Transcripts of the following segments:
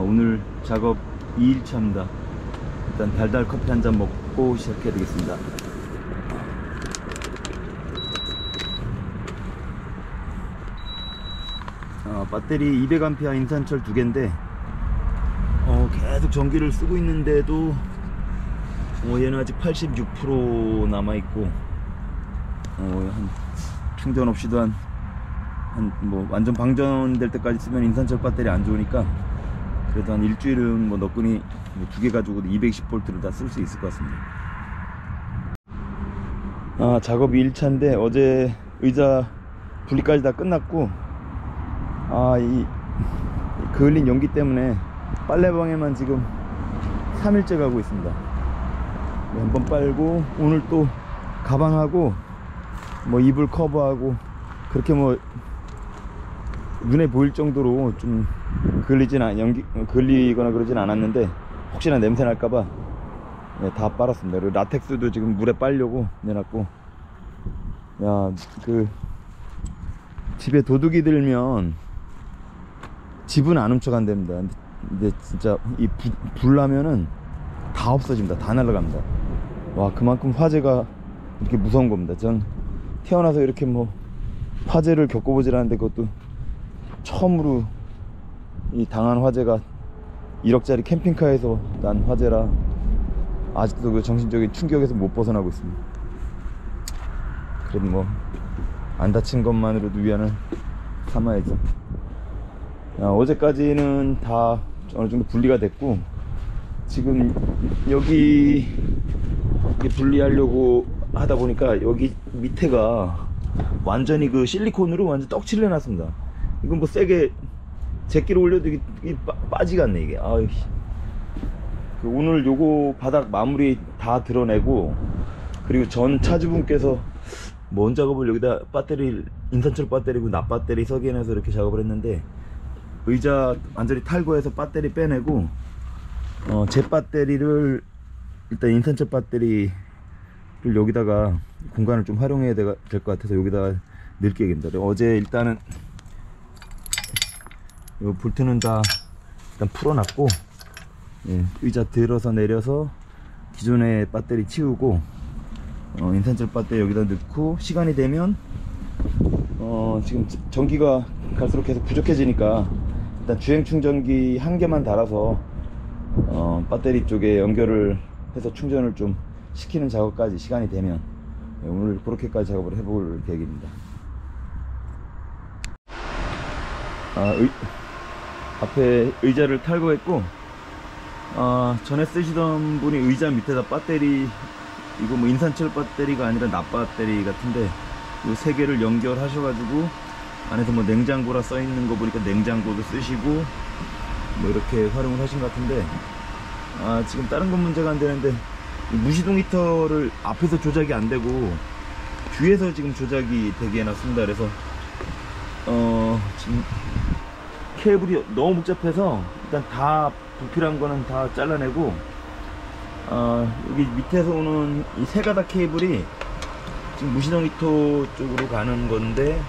오늘 작업 2일차입니다. 일단 달달 커피 한 잔 먹고 시작해야 되겠습니다. 어, 배터리 200A 인산철 두 개인데 어, 계속 전기를 쓰고 있는데도 어, 얘는 아직 86% 남아있고 어, 한 충전 없이도 한, 한 뭐 완전 방전될 때까지 쓰면 인산철 배터리 안 좋으니까 그래도 한 일주일은 뭐 너끈히 두 개 가지고 220V를 다 쓸 수 있을 것 같습니다. 아 작업이 1차인데 어제 의자 분리까지 다 끝났고 아이 그을린 연기 때문에 빨래방에만 지금 3일째 가고 있습니다. 네, 한번 빨고 오늘 또 가방하고 뭐 이불 커버하고 그렇게 뭐 눈에 보일 정도로 좀 걸리진 않, 연기, 걸리거나 그러진 않았는데 혹시나 냄새 날까봐 네, 다 빨았습니다. 그리고 라텍스도 지금 물에 빨려고 내놨고 야 그 집에 도둑이 들면 집은 안 훔쳐간답니다. 근데, 근데 진짜 이 불, 불 나면은 다 없어집니다. 다 날아갑니다. 와 그만큼 화재가 이렇게 무서운 겁니다. 전 태어나서 이렇게 뭐 화재를 겪어보질 않았는데 그것도 처음으로 이 당한 화재가 1억짜리 캠핑카에서 난 화재라 아직도 그 정신적인 충격에서 못 벗어나고 있습니다. 그래도 뭐 안 다친 것만으로도 위안을 삼아야죠. 야, 어제까지는 다 어느 정도 분리가 됐고 지금 여기 분리하려고 하다 보니까 여기 밑에가 완전히 그 실리콘으로 완전 떡칠을 해놨습니다. 이건 뭐 세게 제끼를 올려도 이게, 이게 빠, 지가 않네 이게. 아이씨. 그 오늘 요거 바닥 마무리 다 드러내고 그리고 전 차주분께서 뭔 작업을 여기다 배터리 인산철 배터리고 납 배터리 석연해서 이렇게 작업을 했는데 의자 완전히 탈거해서 배터리 빼내고 어, 제 배터리를 일단 인산철 배터리를 여기다가 공간을 좀 활용해야 될 것 같아서 여기다가 넣을 계획입니다. 어제 일단은 요 볼트는 다 일단 풀어놨고 예, 의자 들어서 내려서 기존의 배터리 치우고 어, 인산철 배터리 여기다 넣고 시간이 되면 어, 지금 전기가 갈수록 계속 부족해지니까 일단 주행 충전기 한 개만 달아서 어, 배터리 쪽에 연결을 해서 충전을 좀 시키는 작업까지 시간이 되면 예, 오늘 그렇게까지 작업을 해볼 계획입니다. 아, 의, 앞에 의자를 탈거했고 아, 전에 쓰시던 분이 의자 밑에다 배터리 이거 뭐 인산철 배터리가 아니라 납 배터리 같은데 이 세 개를 연결하셔가지고 안에서 뭐 냉장고라 써 있는 거 보니까 냉장고도 쓰시고 뭐 이렇게 활용을 하신 것 같은데 아 지금 다른 건 문제가 안 되는데 무시동 히터를 앞에서 조작이 안 되고 뒤에서 지금 조작이 되게 해놨습니다. 그래서 어 지금 케이블이 너무 복잡해서 일단 다 불필요한 거는 다 잘라내고 어, 여기 밑에서 오는 이 세 가닥 케이블이 지금 히터 쪽으로 가는 건데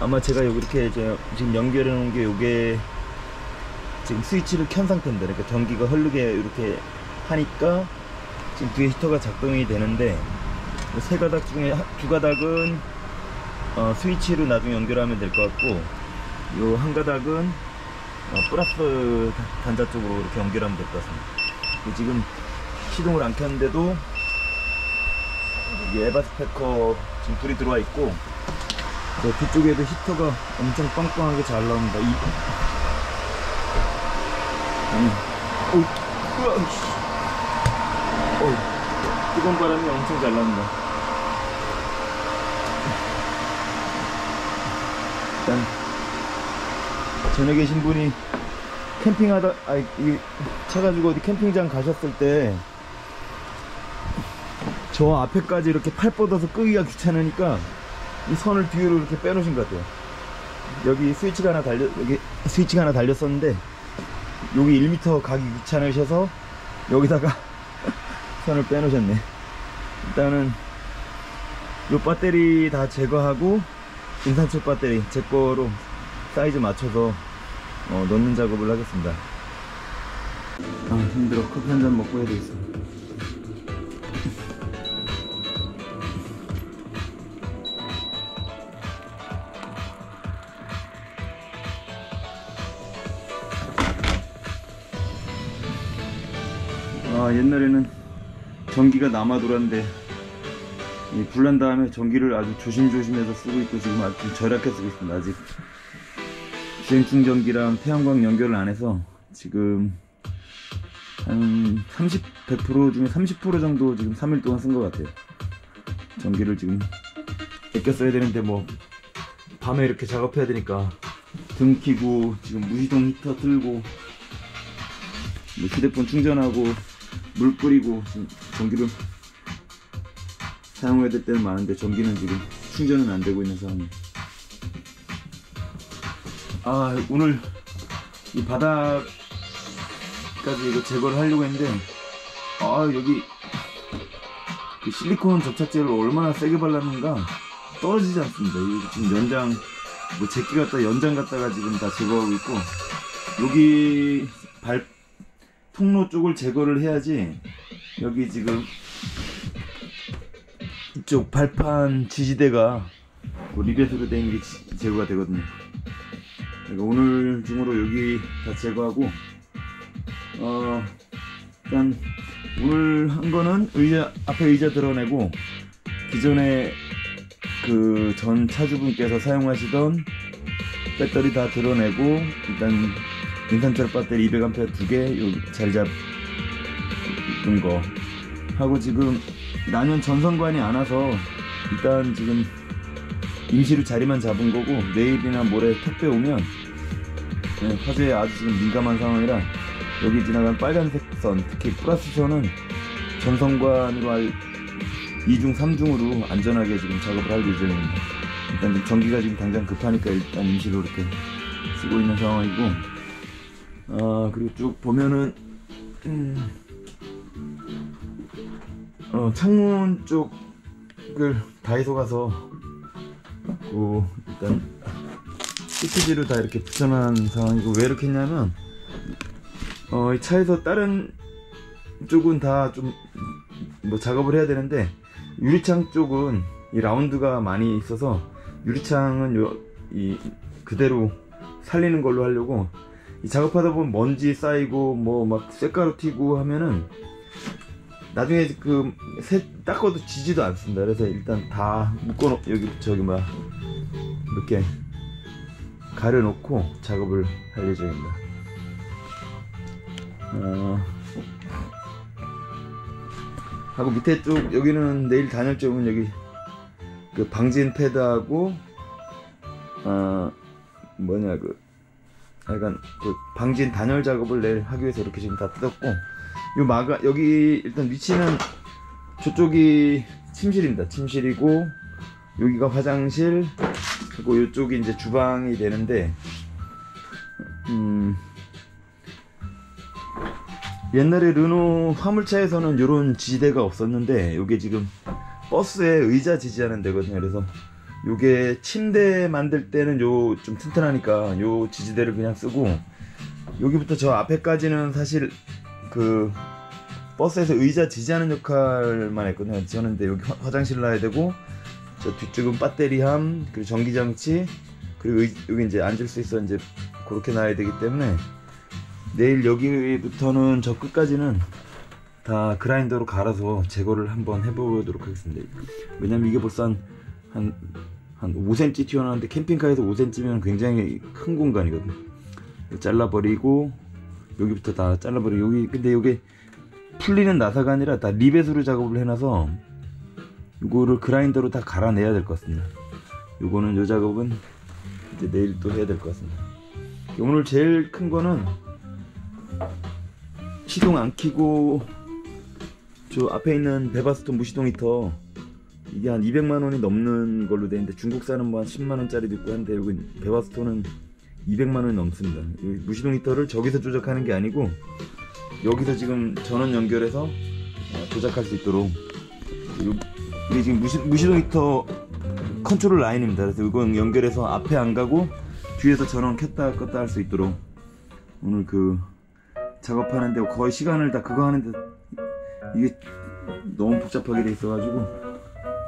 아마 제가 여기 이렇게 지금 연결해 놓은 게 요게 지금 스위치를 켠 상태입니다 그러니까 전기가 흐르게 이렇게 하니까 지금 뒤에 히터가 작동이 되는데 세 가닥 중에 두 가닥은 어, 스위치로 나중에 연결하면 될 것 같고 요 한 가닥은 어, 플러스 단자 쪽으로 이렇게 연결하면 될 것 같습니다. 지금 시동을 안 켰는데도 이게 에바 스페커 지금 불이 들어와 있고 저 뒤쪽에도 히터가 엄청 빵빵하게 잘 나옵니다. 이 음. 오, 으아, 어, 뜨거운 바람이 엄청 잘 나옵니다. 일단 전에 계신 분이 캠핑하다 아이 차 가지고 어디 캠핑장 가셨을 때 저 앞에까지 이렇게 팔 뻗어서 끄기가 귀찮으니까 이 선을 뒤로 이렇게 빼놓으신 것 같아요. 여기 스위치가 하나 달려 여기 스위치가 하나 달렸었는데 여기 1m 가기 귀찮으셔서 여기다가 선을 빼놓으셨네. 일단은 요 배터리 다 제거하고 인산철 배터리 제 거로 사이즈 맞춰서 어, 넣는 작업을 하겠습니다. 아 힘들어 커피 한 잔 먹고 해야 되겠어. 아 옛날에는 전기가 남아 돌았는데 이 불난 다음에 전기를 아주 조심조심해서 쓰고 있고 지금 아주 절약해 쓰고 있습니다 아직 주행 충 전기랑 태양광 연결을 안 해서 지금 한 30, 100% 중에 30% 정도 지금 3일 동안 쓴 것 같아요 전기를 지금 아껴 써야 되는데 뭐 밤에 이렇게 작업해야 되니까 등 키고 지금 무시동 히터 틀고 뭐 휴대폰 충전하고 물 지금 전기를 사용해야 될 때는 많은데 전기는 지금 충전은 안 되고 있는 상황이에요. 아 오늘 이 바닥까지 이거 제거를 하려고 했는데 아 여기 그 실리콘 접착제를 얼마나 세게 발랐는가 떨어지지 않습니다. 이거 지금 연장 뭐 제끼 갖다 연장 갖다가 지금 다 제거하고 있고 여기 발 통로 쪽을 제거를 해야지 여기 지금 이쪽 발판 지지대가 그 리벳으로 된 게 제거가 되거든요. 그러니까 오늘 중으로 여기 다 제거하고 어 일단 오늘 한 거는 의자 앞에 의자 드러내고 기존에 그 전 차주분께서 사용하시던 배터리 다 드러내고 일단 인산철 배터리 200A 두 개 자리 잡은 거. 하고 지금 나는 전선관이 안 와서 일단 지금 임시로 자리만 잡은 거고 내일이나 모레 택배 오면 네, 화재에 아주 지금 민감한 상황이라 여기 지나간 빨간색 선 특히 플러스 선은 전선관으로 할 2중 3중으로 안전하게 지금 작업을 할 예정입니다. 일단 전기가 지금 당장 급하니까 일단 임시로 이렇게 쓰고 있는 상황이고 아 그리고 쭉 보면은 음, 어, 창문 쪽을 다이소 가서 그 일단 CPG를 다 이렇게 붙여놓은 상황이고 왜 이렇게 했냐면 어, 이 차에서 다른 쪽은 다 좀 뭐 작업을 해야 되는데 유리창 쪽은 이 라운드가 많이 있어서 유리창은 요, 이 그대로 살리는 걸로 하려고 이 작업하다 보면 먼지 쌓이고 뭐 막 쇳가루 튀고 하면은 나중에 그 새 닦아도 지지도 않습니다. 그래서 일단 다 묶어 놓 여기 저기 막 이렇게 가려놓고 작업을 할 예정입니다. 어, 하고 밑에 쪽 여기는 내일 단열점은 여기 그 방진 패드하고 어 뭐냐 그 약간 그 방진 단열 작업을 내일 하기 위해서 이렇게 지금 다 뜯었고 요 마가 여기 일단 위치는 저쪽이 침실입니다. 침실이고 여기가 화장실 그리고 이쪽이 이제 주방이 되는데 음 옛날에 르노 화물차에서는 이런 지지대가 없었는데 이게 지금 버스에 의자 지지하는 데거든요. 그래서 요게 침대 만들 때는 요 좀 튼튼하니까 요 지지대를 그냥 쓰고 여기부터 저 앞에까지는 사실 그 버스에서 의자 지지하는 역할만 했거든요. 저는 근데 여기 화, 장실 놔야 되고 저 뒤쪽은 배터리함 그리고 전기장치 그리고 의, 여기 이제 앉을 수 있어 이제 그렇게 놔야 되기 때문에 내일 여기부터는 저 끝까지는 다 그라인더로 갈아서 제거를 한번 해보도록 하겠습니다. 왜냐면 이게 벌써 한, 한, 한 5cm 튀어나왔는데 캠핑카에서 5cm면 굉장히 큰 공간이거든요. 잘라버리고 여기부터 다 잘라버리고 여기 근데 여기 풀리는 나사가 아니라 다 리벳으로 작업을 해놔서 이거를 그라인더로 다 갈아내야 될 것 같습니다. 요거는 요 작업은 이제 내일 또 해야 될 것 같습니다. 오늘 제일 큰 거는 시동 안 키고 저 앞에 있는 베바스톤 무시동 히터 이게 한 200만 원이 넘는 걸로 되어 있는데 중국산은 뭐 한 10만 원짜리도 있고 한데 여기 베바스톤은 200만 원이 넘습니다. 무시동 히터를 저기서 조작하는 게 아니고 여기서 지금 전원 연결해서 어, 조작할 수 있도록 이게 지금 무시, 무시동 히터 컨트롤 라인입니다. 그래서 이건 연결해서 앞에 안 가고 뒤에서 전원 켰다 껐다 할 수 있도록 오늘 그 작업하는데 거의 시간을 다 그거 하는데 이게 너무 복잡하게 돼 있어가지고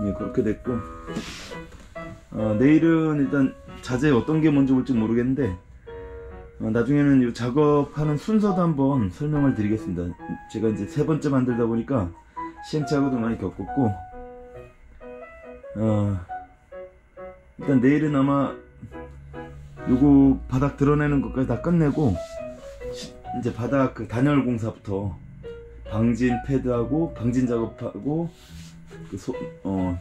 예 그렇게 됐고 어, 내일은 일단 자재 어떤 게 먼저 올지 모르겠는데 어, 나중에는 이 작업하는 순서도 한번 설명을 드리겠습니다. 제가 이제 세 번째 만들다 보니까 시행착오도 많이 겪었고 어, 일단 내일은 아마 요거 바닥 드러내는 것까지 다 끝내고 시- 이제 바닥 그 단열 공사부터 방진 패드하고 방진 작업하고 그 소, 어,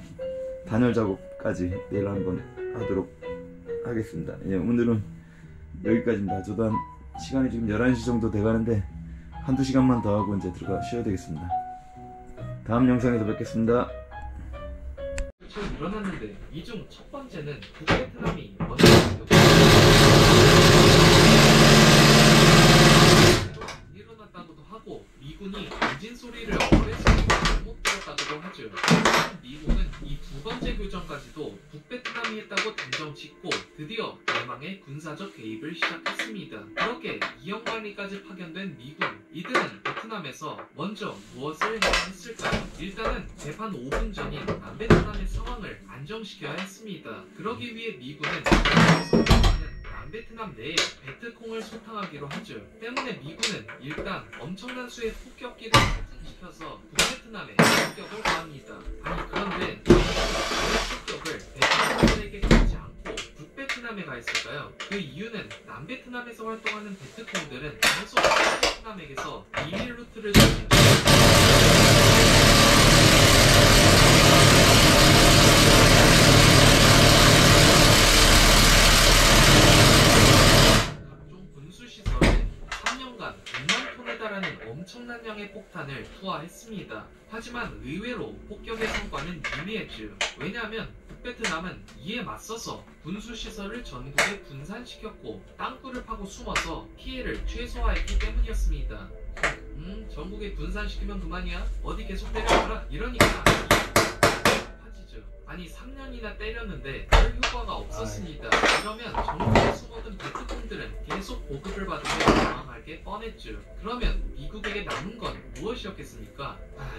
단열 작업까지 내일 한번 하도록 하겠습니다. 예, 오늘은 여기까지입니다. 저도 한 시간이 지금 11시 정도 돼가는데 한두 시간만 더 하고 이제 들어가 쉬어야 되겠습니다. 다음 영상에서 뵙겠습니다. 일어났는데 이 중 첫 번째는 북베트남이 먼저 일어났다고도 하고 미군이 엔진 소리를 어뢰스럽게 잘못 들었다고도 하죠. 미국은 이 두 번째 교정까지도 했다고 단정 짓고 드디어 대망의 군사적 개입을 시작했습니다. 그렇게 2억 마리까지 파견된 미군 이들은 베트남에서 먼저 무엇을 했을까요? 일단은 재판 5분 전인 남베트남의 상황을 안정시켜야 했습니다. 그러기 위해 미군은 남베트남 내에 베트콩을 소탕하기로 하죠. 때문에 미군은 일단 엄청난 수의 폭격기를 발전시켜서 북베트남에 폭격을 가합니다. 아니 그런데 베트남에게 가지 않고 북베트남에 가 있을까요? 그 이유는 남베트남에서 활동하는 베트콩들은 계속 북베트남에게서 비밀 루트를 통해 각종 군수시설에 3년간 100만 톤에 달하는 엄청난 양의 폭탄을 투하했습니다. 하지만 의외로 폭격의 성과는 미미했죠. 왜냐하면 북베트남은 이에 맞서서 군수시설을 전국에 분산시켰고 땅굴을 파고 숨어서 피해를 최소화했기 때문이었습니다. 음, 전국에 분산시키면 그만이야? 어디 계속 때려봐라? 이러니까 파지죠. 아니 3년이나 때렸는데 별 효과가 없었습니다. 그러면 전국에 숨어든 베트 콩들은 계속 보급을 받으며 당황할 게 뻔했죠. 그러면 미국에게 남은 건 무엇이었겠습니까? 아,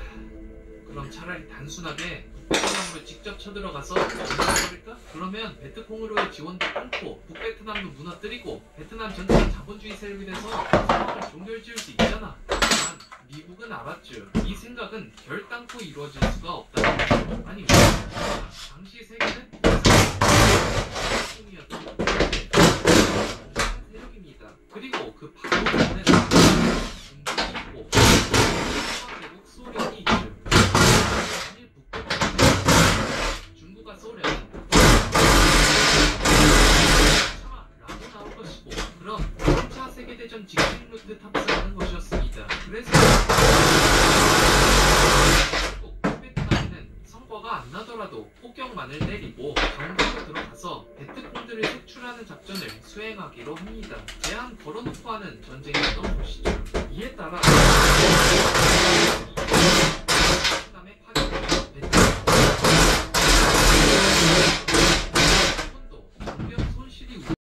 그럼 차라리 단순하게 북베트남으로 직접 쳐들어가서 무너뜨릴까? 그러면 베트콩으로의 지원도 끊고 북베트남도 무너뜨리고 베트남 전체가 자본주의 세력이 돼서 상황을 종결지을 수 있잖아. 하지만 미국은 알았죠. 이 생각은 결단코 이루어질 수가 없다는. 아니 당시 세계는 세력이었죠. 그런데 엄청난 세력입니다. 그리고 그 바로 밑에는 중국이 소련이 있죠. 북베트남 중국과 소련은 차마 라고 나올 것이고 그럼 3차 세계대전 직행 루트 탑승하는 것이었습니다. 그래서 꼭 북베트남에는 성과가 안 나더라도 폭격만을 내리고 정부로 들어가서 베트 군사들을 색출하는 작전을 수행하기로 합니다. 제한 걸어놓고 하는 전쟁이 너무 시죠 이에 따라